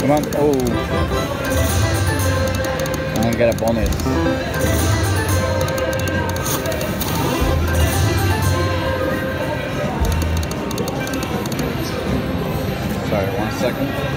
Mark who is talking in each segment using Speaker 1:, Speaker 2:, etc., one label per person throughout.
Speaker 1: Come on. Oh. I'm get a bonus. Sorry, one second.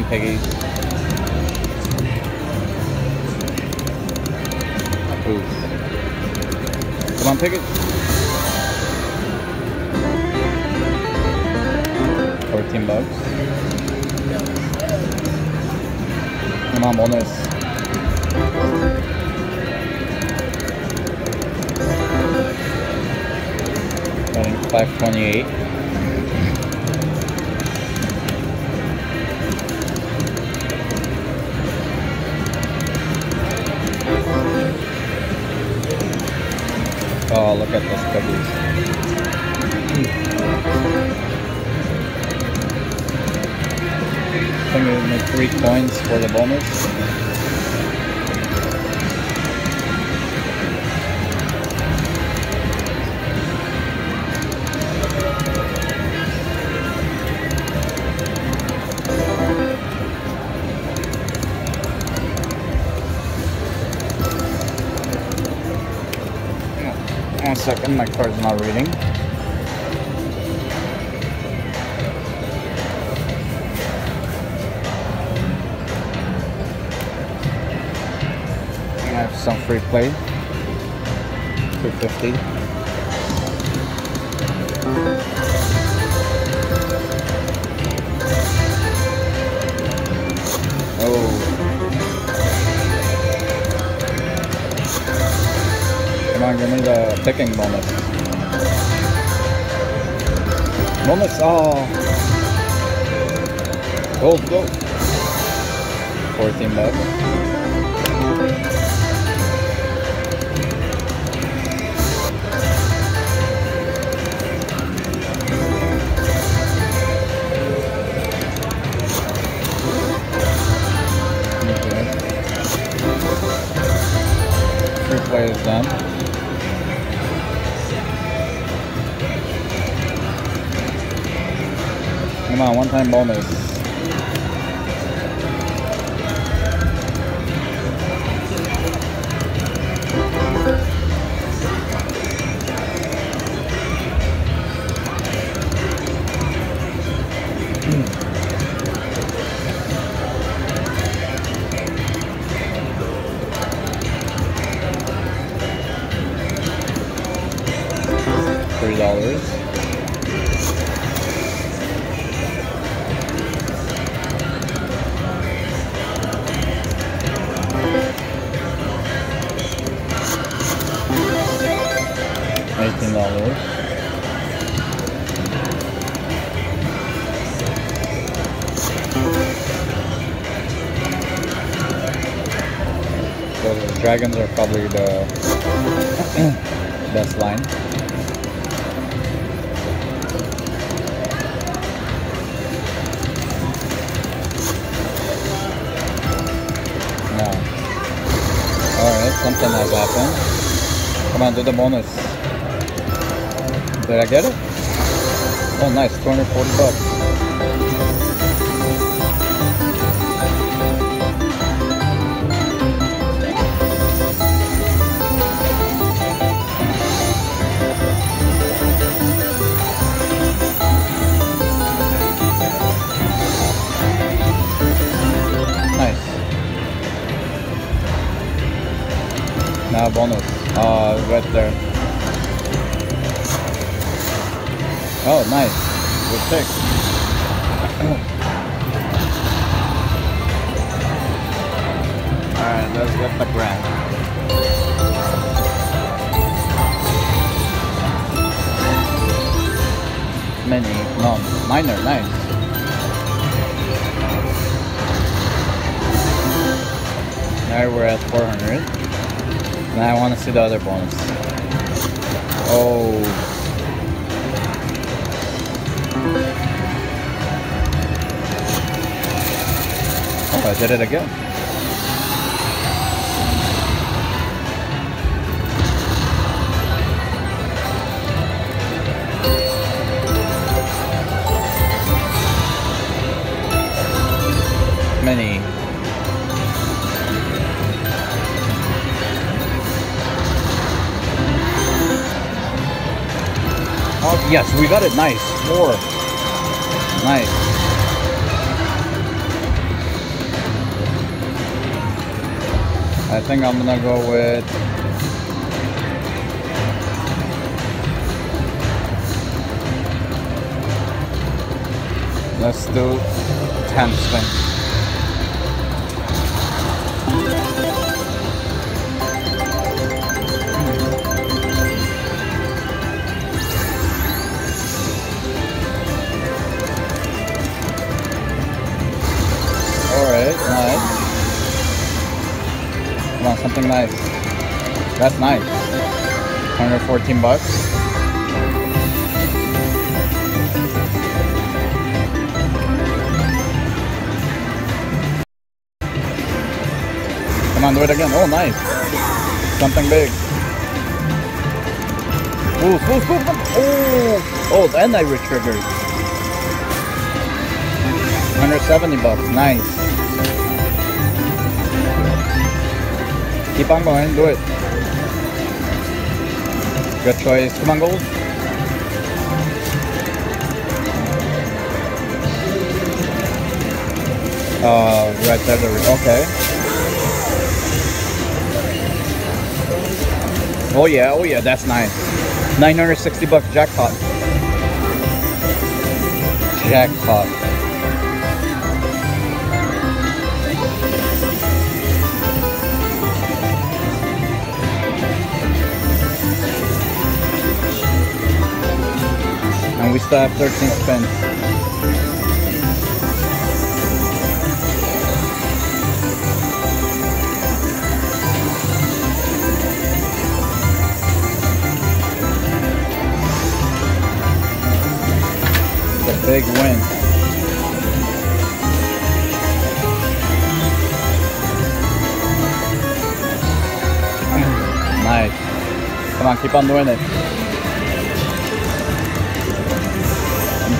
Speaker 1: On, Piggy. Ooh. Come on, Piggy. Fourteen bucks. Come on, bonus. Five twenty-eight. Oh, look at those cookies. I think we make three coins for the bonus. Second, my card's not reading. I have some free play. 250. Me the picking bonus. Bonus, oh. Go, go. 14 bucks. Okay. Free play is done. On, one time bonus. The dragons are probably the best line. No. Alright, something has happened. Come on, do the bonus. Did I get it? Oh, nice, 240 bucks. Bonus. Uh, right there. Oh, nice. Good pick. Alright, let's get the grand. Mini, no, minor, nice. Now we're at 400. Now I want to see the other bonus. Oh. Oh, I did it again. Yes, we got it. Nice. Four. Nice. I think I'm gonna go with Let's do 10 spin. That's nice. 114 bucks. Come on, do it again. Oh, nice. Something big. Ooh, smooth, smooth. Oh, oh, and I retriggered. 170 bucks. Nice. Keep on going. Do it. Good choice. Come on, gold. Uh, right there. Okay. Oh yeah, oh yeah, that's nice. 960 bucks jackpot. Jackpot. And we still have 13 spins. A big win. nice. Come on, keep on doing it.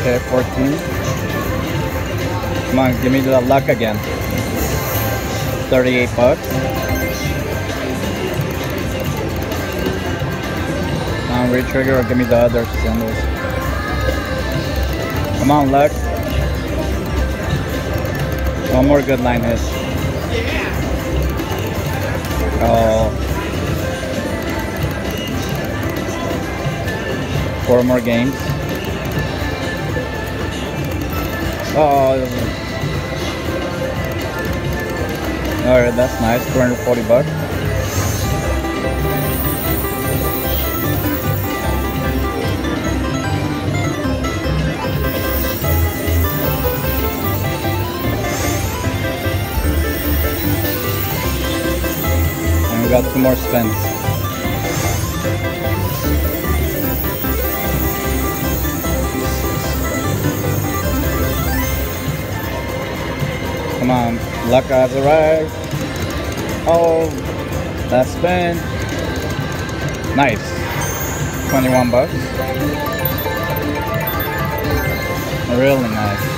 Speaker 1: Okay, 14. Come on, give me the luck again. 38 bucks. Come on, retrigger or give me the other symbols. Come on, luck. One more good line hit. Oh. Four more games. Oh, oh, oh, oh. Alright, that's nice. 240 bucks. And we got two more spins. Luck has arrived. Oh, that spin. Nice. 21 bucks. Really nice.